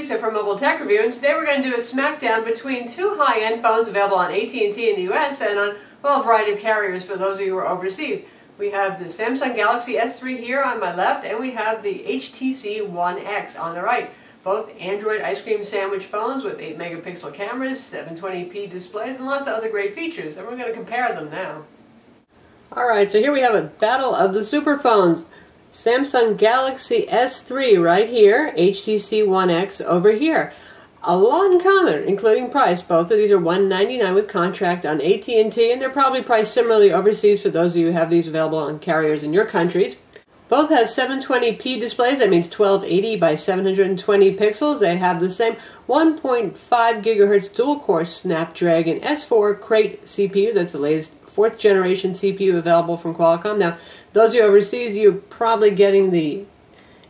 Lisa from Mobile Tech Review, and today we're going to do a smackdown between two high-end phones available on AT&T in the US and on, well, a variety of carriers for those of you who are overseas. We have the Samsung Galaxy S3 here on my left, and we have the HTC One X on the right. Both Android ice cream sandwich phones with 8 megapixel cameras, 720p displays, and lots of other great features, and we're going to compare them now. Alright, so here we have a battle of the super phones. Samsung Galaxy S3 right here, HTC One X over here. A lot in common, including price. Both of these are 199 with contract on AT&T, and they're probably priced similarly overseas for those of you who have these available on carriers in your countries. Both have 720p displays, that means 1280 by 720 pixels. They have the same 1.5 gigahertz dual-core Snapdragon S4 Krait CPU, that's the latest fourth generation CPU available from Qualcomm. Now, those of you overseas, you're probably getting the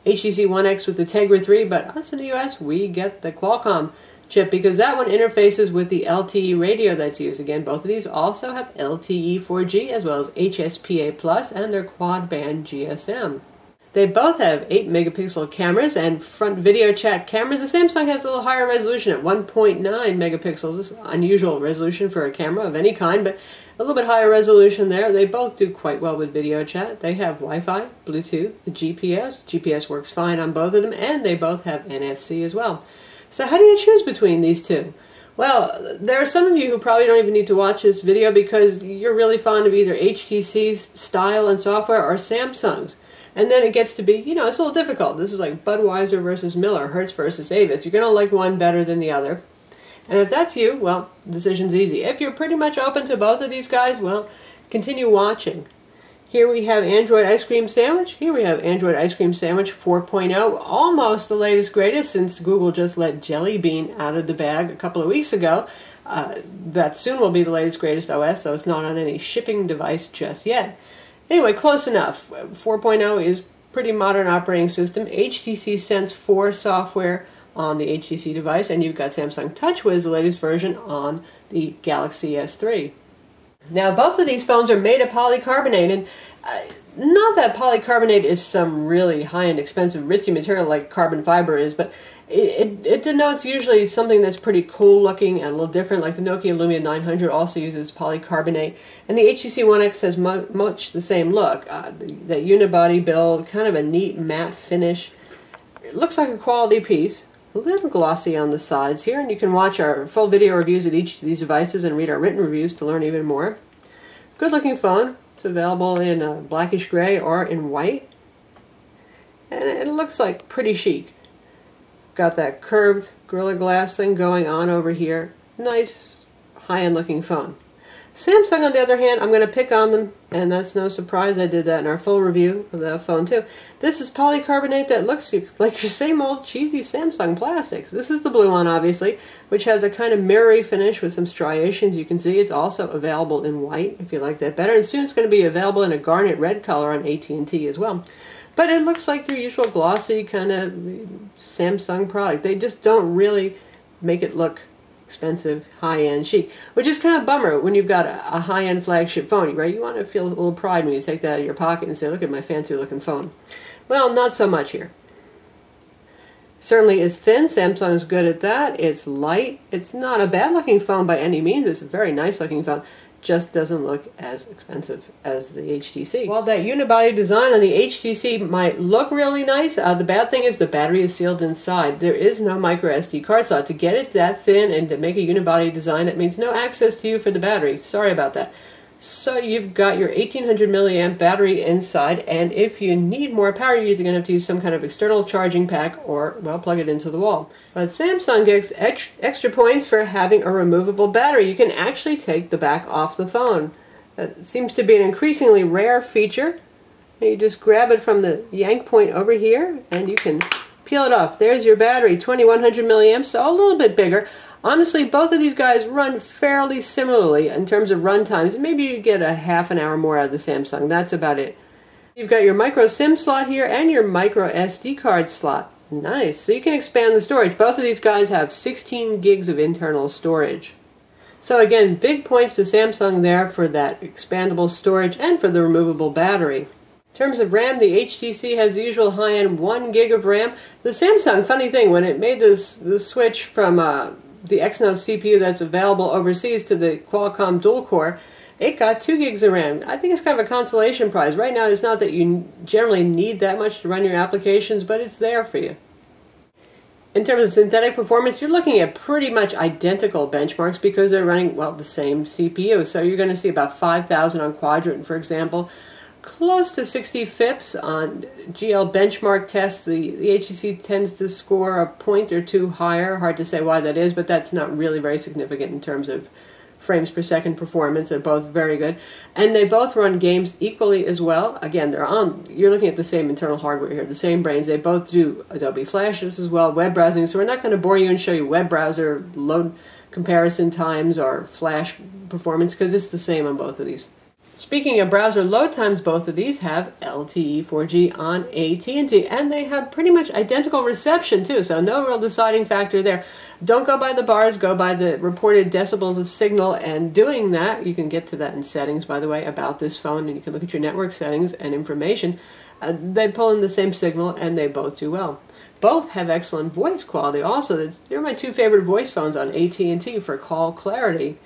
HTC One X with the Tegra 3, but us in the US, we get the Qualcomm chip because that one interfaces with the LTE radio that's used. Again, both of these also have LTE 4G as well as HSPA Plus and their quad band GSM. They both have 8 megapixel cameras and front video chat cameras. The Samsung has a little higher resolution at 1.9 megapixels. This is unusual resolution for a camera of any kind, but a little bit higher resolution there. They both do quite well with video chat. They have Wi-Fi, Bluetooth, GPS. GPS works fine on both of them, and they both have NFC as well. So how do you choose between these two? Well, there are some of you who probably don't even need to watch this video because you're really fond of either HTC's style and software or Samsung's. And then it gets to be, you know, it's a little difficult. This is like Budweiser versus Miller, Hertz versus Avis. You're going to like one better than the other. And if that's you, well, decision's easy. If you're pretty much open to both of these guys, well, continue watching. Here we have Android Ice Cream Sandwich. Here we have Android Ice Cream Sandwich 4.0, almost the latest greatest since Google just let Jelly Bean out of the bag a couple of weeks ago. Uh, that soon will be the latest greatest OS, so it's not on any shipping device just yet. Anyway, close enough. 4.0 is pretty modern operating system. HTC Sense 4 software on the HTC device, and you've got Samsung TouchWiz, the latest version, on the Galaxy S3. Now, both of these phones are made of polycarbonate, and uh, not that polycarbonate is some really high and expensive, ritzy material like carbon fiber is, but it, it, denotes usually something that's pretty cool looking and a little different, like the Nokia Lumia 900 also uses polycarbonate, and the HTC One X has mu much the same look. Uh, the, that unibody build, kind of a neat matte finish. It looks like a quality piece, a little glossy on the sides here, and you can watch our full video reviews of each of these devices and read our written reviews to learn even more. Good looking phone. It's available in uh, blackish gray or in white. And it looks like pretty chic. Got that curved Gorilla Glass thing going on over here. Nice, high-end looking phone. Samsung, on the other hand, I'm going to pick on them, and that's no surprise. I did that in our full review of the phone, too. This is polycarbonate that looks like your same old cheesy Samsung plastics. This is the blue one, obviously, which has a kind of mirrory finish with some striations. You can see it's also available in white, if you like that better. And soon it's going to be available in a garnet red color on AT&T as well. But it looks like your usual glossy kind of Samsung product. They just don't really make it look expensive, high-end chic, which is kind of bummer when you've got a, a high-end flagship phone, right? You want to feel a little pride when you take that out of your pocket and say, look at my fancy-looking phone. Well, not so much here. Certainly is thin. Samsung is good at that. It's light. It's not a bad-looking phone by any means. It's a very nice-looking phone just doesn't look as expensive as the HTC. While that unibody design on the HTC might look really nice, uh, the bad thing is the battery is sealed inside. There is no micro SD card slot. To get it that thin and to make a unibody design, that means no access to you for the battery. Sorry about that. So you've got your 1800 milliamp battery inside, and if you need more power, you're either going to have to use some kind of external charging pack or, well, plug it into the wall. But Samsung gets extra points for having a removable battery. You can actually take the back off the phone. That seems to be an increasingly rare feature. You just grab it from the yank point over here, and you can peel it off. There's your battery, 2100 milliamps, so a little bit bigger. Honestly, both of these guys run fairly similarly in terms of run times. Maybe you get a half an hour more out of the Samsung. That's about it. You've got your micro SIM slot here and your micro SD card slot. Nice. So you can expand the storage. Both of these guys have 16 gigs of internal storage. So again, big points to Samsung there for that expandable storage and for the removable battery. In terms of RAM, the HTC has the usual high-end 1 gig of RAM. The Samsung, funny thing, when it made this, this switch from uh, the Exynos CPU that's available overseas to the Qualcomm dual-core, it got 2 gigs of RAM. I think it's kind of a consolation prize. Right now, it's not that you generally need that much to run your applications, but it's there for you. In terms of synthetic performance, you're looking at pretty much identical benchmarks because they're running, well, the same CPU. So you're going to see about 5,000 on Quadrant, for example, close to 60 FIPS on GL benchmark tests. The, the HTC tends to score a point or two higher. Hard to say why that is, but that's not really very significant in terms of frames per second performance. They're both very good. And they both run games equally as well. Again, they're on, you're looking at the same internal hardware here, the same brains. They both do Adobe Flashes as well, web browsing. So we're not going to bore you and show you web browser load comparison times or flash performance because it's the same on both of these. Speaking of browser load times, both of these have LTE 4G on AT&T, and they have pretty much identical reception too, so no real deciding factor there. Don't go by the bars, go by the reported decibels of signal, and doing that, you can get to that in settings, by the way, about this phone, and you can look at your network settings and information. Uh, they pull in the same signal, and they both do well. Both have excellent voice quality also. They're my two favorite voice phones on AT&T for call clarity.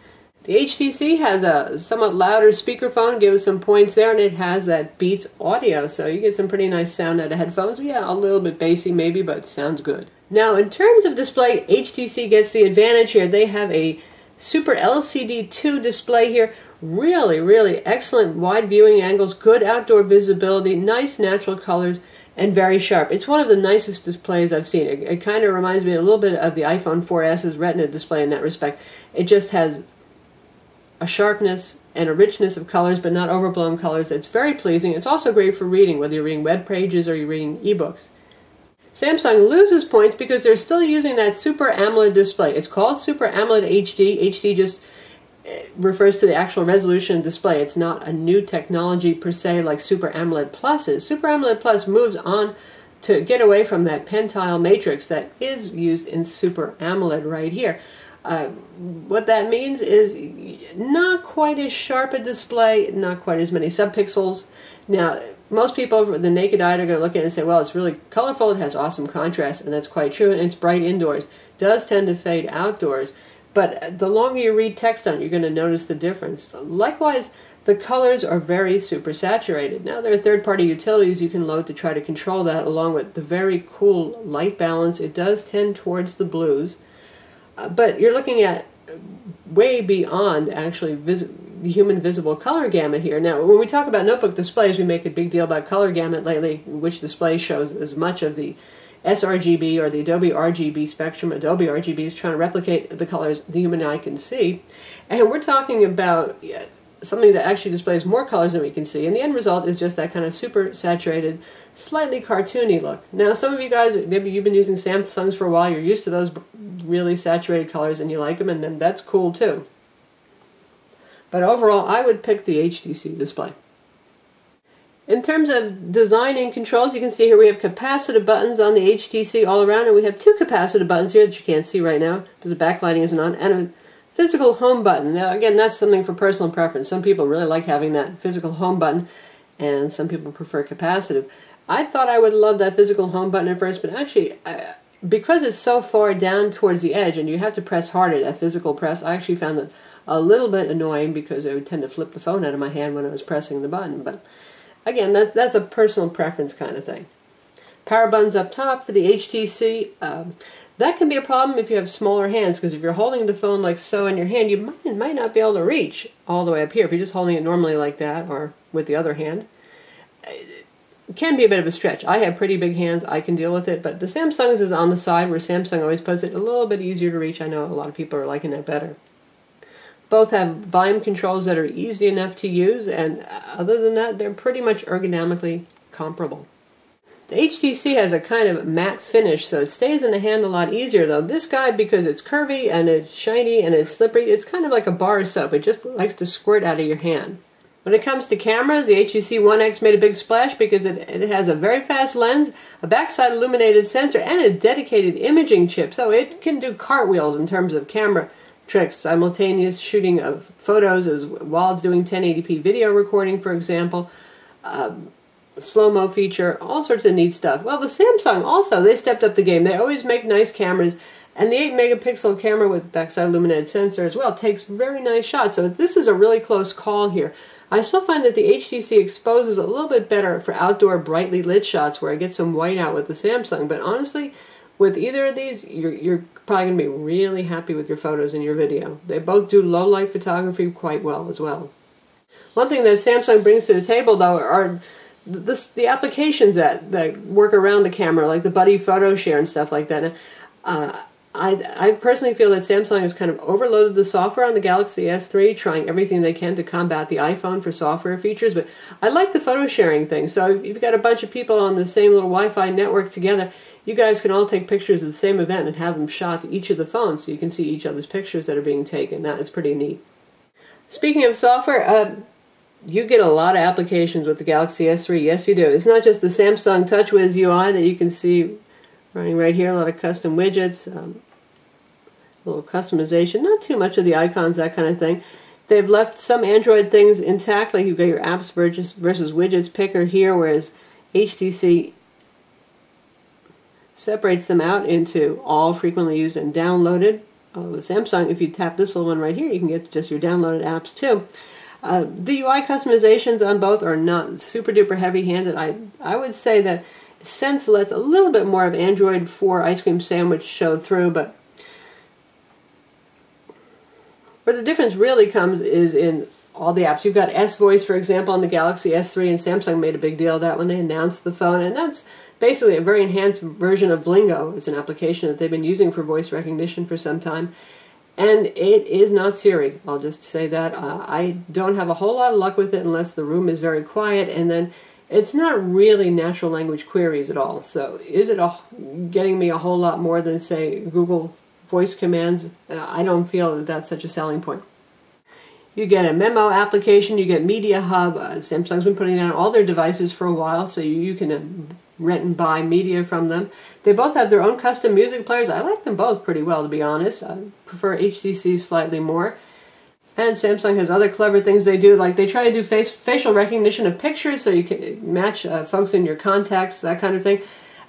The HTC has a somewhat louder speakerphone, give us some points there, and it has that Beats audio, so you get some pretty nice sound out of headphones. Yeah, a little bit bassy maybe, but sounds good. Now, in terms of display, HTC gets the advantage here. They have a Super LCD 2 display here. Really, really excellent wide viewing angles, good outdoor visibility, nice natural colors, and very sharp. It's one of the nicest displays I've seen. It, it kind of reminds me a little bit of the iPhone 4S's Retina display in that respect. It just has a sharpness and a richness of colors, but not overblown colors. It's very pleasing. It's also great for reading, whether you're reading web pages or you're reading ebooks. Samsung loses points because they're still using that Super AMOLED display. It's called Super AMOLED HD. HD just eh, refers to the actual resolution display. It's not a new technology per se like Super AMOLED Plus is. Super AMOLED Plus moves on to get away from that pentile matrix that is used in Super AMOLED right here. Uh, what that means is not quite as sharp a display, not quite as many subpixels. Now, most people with the naked eye are going to look at it and say, well, it's really colorful, it has awesome contrast, and that's quite true, and it's bright indoors. does tend to fade outdoors, but the longer you read text on it, you're going to notice the difference. Likewise, the colors are very super saturated. Now, there are third-party utilities you can load to try to control that, along with the very cool light balance. It does tend towards the blues, but you're looking at way beyond actually vis- the human visible color gamut here. Now, when we talk about notebook displays, we make a big deal about color gamut lately, which display shows as much of the sRGB or the Adobe RGB spectrum. Adobe RGB is trying to replicate the colors the human eye can see. And we're talking about something that actually displays more colors than we can see, and the end result is just that kind of super saturated, slightly cartoony look. Now, some of you guys, maybe you've been using Samsungs for a while, you're used to those really saturated colors and you like them, and then that's cool too. But overall, I would pick the HTC display. In terms of design and controls, you can see here we have capacitive buttons on the HTC all around, and we have two capacitive buttons here that you can't see right now because the backlighting isn't on, and Physical home button. Now, again, that's something for personal preference. Some people really like having that physical home button, and some people prefer capacitive. I thought I would love that physical home button at first, but actually, I, because it's so far down towards the edge and you have to press harder, that physical press, I actually found it a little bit annoying because I would tend to flip the phone out of my hand when I was pressing the button. But again, that's, that's a personal preference kind of thing. Power buttons up top for the HTC. Um, that can be a problem if you have smaller hands, because if you're holding the phone like so in your hand, you might, might not be able to reach all the way up here. If you're just holding it normally like that, or with the other hand, it can be a bit of a stretch. I have pretty big hands, I can deal with it, but the Samsung's is on the side where Samsung always puts it a little bit easier to reach. I know a lot of people are liking that better. Both have volume controls that are easy enough to use, and uh, other than that, they're pretty much ergonomically comparable. The HTC has a kind of matte finish, so it stays in the hand a lot easier, though. This guy, because it's curvy and it's shiny and it's slippery, it's kind of like a bar soap. It just likes to squirt out of your hand. When it comes to cameras, the HTC One X made a big splash because it, it has a very fast lens, a backside illuminated sensor, and a dedicated imaging chip, so it can do cartwheels in terms of camera tricks, simultaneous shooting of photos as while it's doing 1080p video recording, for example. Um, slow-mo feature, all sorts of neat stuff. Well, the Samsung also, they stepped up the game. They always make nice cameras, and the 8 megapixel camera with backside illuminated sensor as well takes very nice shots. So this is a really close call here. I still find that the HTC exposes a little bit better for outdoor brightly lit shots where I get some white out with the Samsung, but honestly, with either of these, you're, you're probably going to be really happy with your photos and your video. They both do low light photography quite well as well. One thing that Samsung brings to the table though are this, the applications that, that work around the camera, like the Buddy Photo Share and stuff like that. Uh, I, I personally feel that Samsung has kind of overloaded the software on the Galaxy S3, trying everything they can to combat the iPhone for software features. But I like the photo sharing thing. So if you've got a bunch of people on the same little Wi-Fi network together, you guys can all take pictures of the same event and have them shot to each of the phones so you can see each other's pictures that are being taken. That is pretty neat. Speaking of software, uh, you get a lot of applications with the Galaxy S3. Yes, you do. It's not just the Samsung TouchWiz UI that you can see running right here. A lot of custom widgets, um, a little customization. Not too much of the icons, that kind of thing. They've left some Android things intact, like you've got your apps versus, versus widgets picker here, whereas HTC separates them out into all frequently used and downloaded. Uh, with Samsung, if you tap this little one right here, you can get just your downloaded apps too. Uh, the UI customizations on both are not super duper heavy handed. I, I would say that Sense lets a little bit more of Android 4 ice cream sandwich show through, but where the difference really comes is in all the apps. You've got S Voice, for example, on the Galaxy S3, and Samsung made a big deal of that when they announced the phone, and that's basically a very enhanced version of Vlingo. It's an application that they've been using for voice recognition for some time. And it is not Siri. I'll just say that. Uh, I don't have a whole lot of luck with it unless the room is very quiet, and then it's not really natural language queries at all. So is it a, getting me a whole lot more than, say, Google voice commands? Uh, I don't feel that that's such a selling point. You get a memo application, you get Media Hub. Uh, Samsung's been putting that on all their devices for a while, so you, you can uh, rent and buy media from them. They both have their own custom music players. I like them both pretty well, to be honest. I prefer HTC slightly more. And Samsung has other clever things they do, like they try to do face facial recognition of pictures, so you can match uh, folks in your contacts, that kind of thing.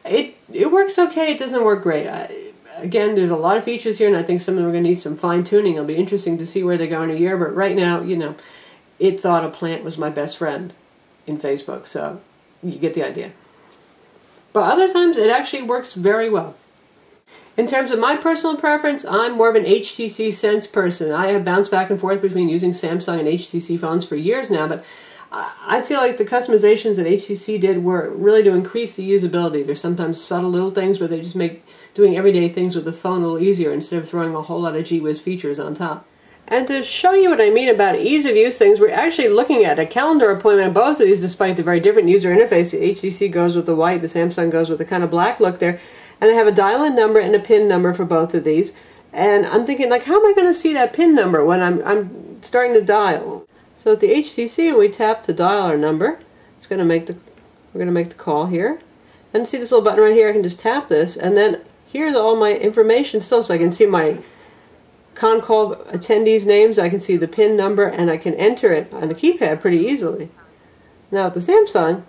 It it works okay. It doesn't work great. I, again, there's a lot of features here, and I think some of them are going to need some fine tuning. It'll be interesting to see where they go in a year. But right now, you know, it thought a plant was my best friend in Facebook, so you get the idea. But other times it actually works very well. In terms of my personal preference, I'm more of an HTC Sense person. I have bounced back and forth between using Samsung and HTC phones for years now, but I feel like the customizations that HTC did were really to increase the usability. There's sometimes subtle little things where they just make doing everyday things with the phone a little easier instead of throwing a whole lot of gee features on top. And to show you what I mean about ease of use things, we're actually looking at a calendar appointment both of these despite the very different user interface. The HTC goes with the white, the Samsung goes with the kind of black look there. And I have a dial-in number and a PIN number for both of these. And I'm thinking, like, how am I going to see that PIN number when I'm, I'm starting to dial? So at the HTC, we tap to dial our number. It's going to make the, we're going to make the call here. And see this little button right here, I can just tap this, and then here's all my information still, so I can see my Concall attendees' names, I can see the PIN number, and I can enter it on the keypad pretty easily. Now, with the Samsung,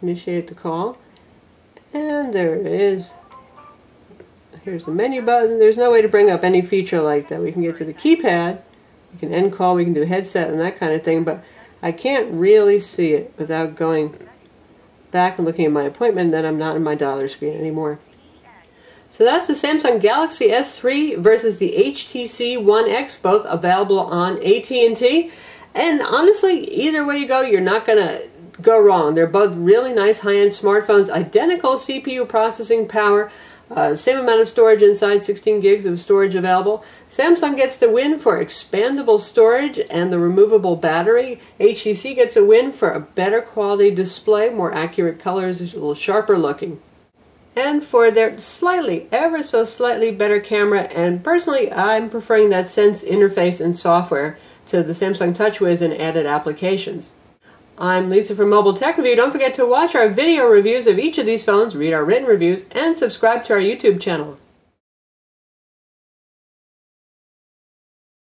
initiate the call, and there it is. Here's the menu button. There's no way to bring up any feature like that. We can get to the keypad, we can end call, we can do headset and that kind of thing, but I can't really see it without going back and looking at my appointment, then I'm not in my dollar screen anymore. So that's the Samsung Galaxy S3 versus the HTC One X, both available on AT&T. And honestly, either way you go, you're not going to go wrong. They're both really nice high-end smartphones, identical CPU processing power, uh, same amount of storage inside, 16 gigs of storage available. Samsung gets the win for expandable storage and the removable battery. HTC gets a win for a better quality display, more accurate colors, a little sharper looking. And for their slightly, ever so slightly better camera, and personally I'm preferring that Sense interface and software to the Samsung TouchWiz and added applications. I'm Lisa from Mobile Tech Review. Don't forget to watch our video reviews of each of these phones, read our written reviews, and subscribe to our YouTube channel.